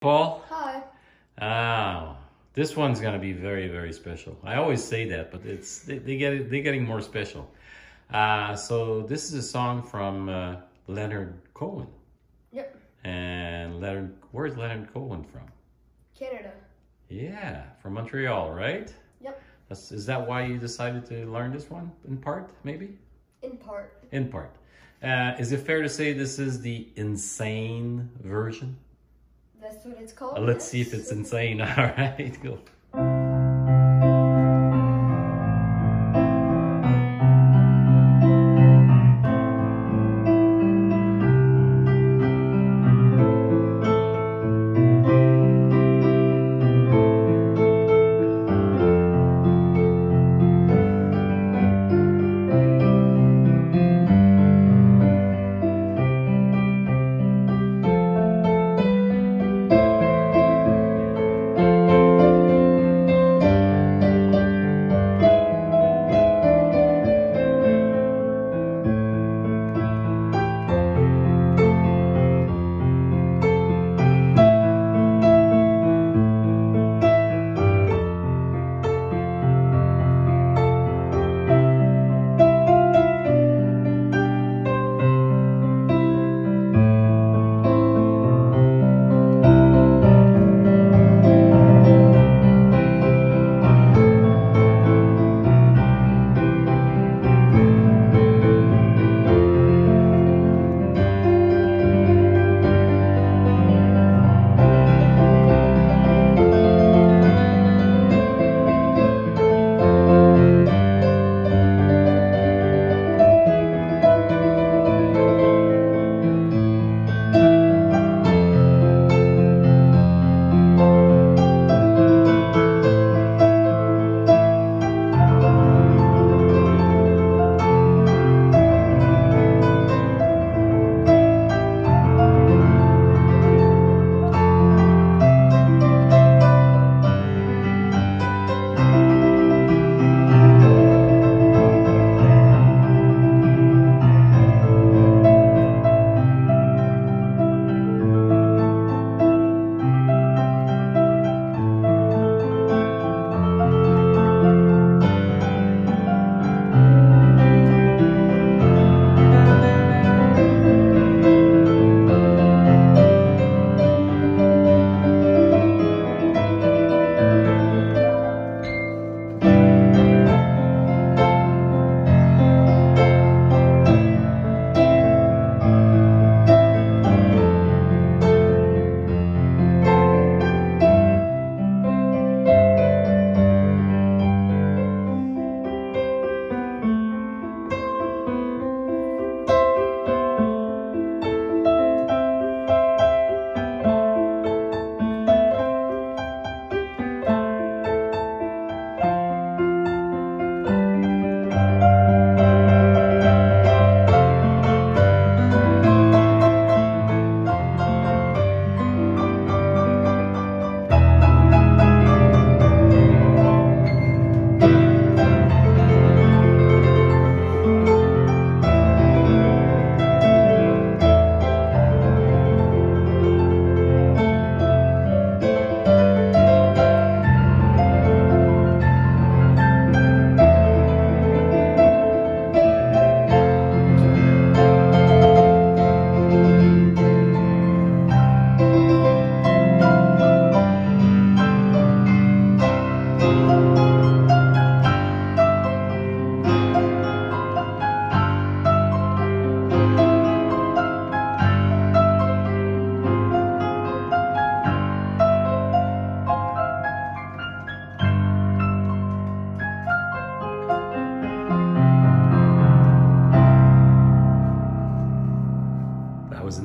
Paul? Hi. Ah, this one's gonna be very, very special. I always say that, but it's they, they get it, they're getting more special. Uh, so this is a song from uh, Leonard Cohen, Yep. and Leonard, where's Leonard Cohen from? Canada. Yeah, from Montreal, right? Yep. That's, is that why you decided to learn this one in part, maybe? In part. In part. Uh, is it fair to say this is the insane version? That's what it's called. Let's see if it's insane. All right, go.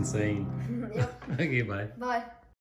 Insane. Yep. okay, bye. Bye.